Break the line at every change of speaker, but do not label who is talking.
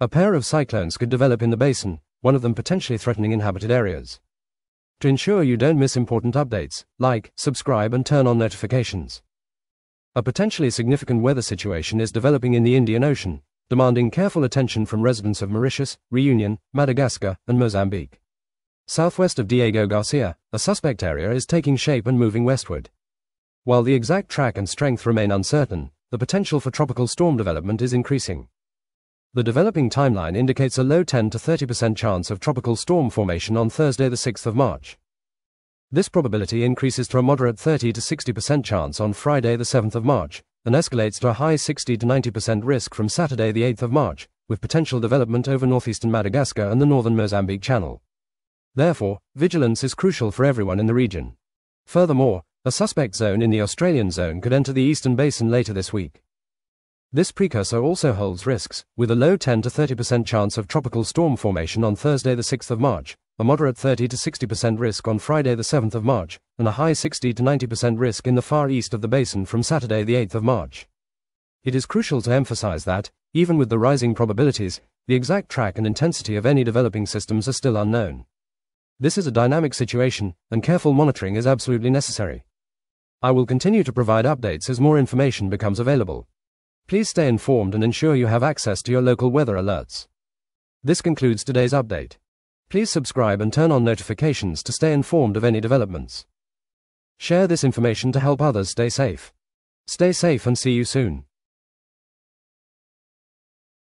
A pair of cyclones could develop in the basin, one of them potentially threatening inhabited areas. To ensure you don't miss important updates, like, subscribe, and turn on notifications. A potentially significant weather situation is developing in the Indian Ocean, demanding careful attention from residents of Mauritius, Reunion, Madagascar, and Mozambique. Southwest of Diego Garcia, a suspect area is taking shape and moving westward. While the exact track and strength remain uncertain, the potential for tropical storm development is increasing. The developing timeline indicates a low 10 to 30% chance of tropical storm formation on Thursday, the 6th of March. This probability increases to a moderate 30 to 60% chance on Friday, the 7th of March, and escalates to a high 60 to 90% risk from Saturday, the 8th of March, with potential development over northeastern Madagascar and the northern Mozambique Channel. Therefore, vigilance is crucial for everyone in the region. Furthermore, a suspect zone in the Australian zone could enter the eastern basin later this week. This precursor also holds risks, with a low 10 to 30% chance of tropical storm formation on Thursday the 6th of March, a moderate 30 to 60% risk on Friday the 7th of March, and a high 60 to 90% risk in the far east of the basin from Saturday the 8th of March. It is crucial to emphasize that, even with the rising probabilities, the exact track and intensity of any developing systems are still unknown. This is a dynamic situation, and careful monitoring is absolutely necessary. I will continue to provide updates as more information becomes available. Please stay informed and ensure you have access to your local weather alerts. This concludes today's update. Please subscribe and turn on notifications to stay informed of any developments. Share this information to help others stay safe. Stay safe and see you soon.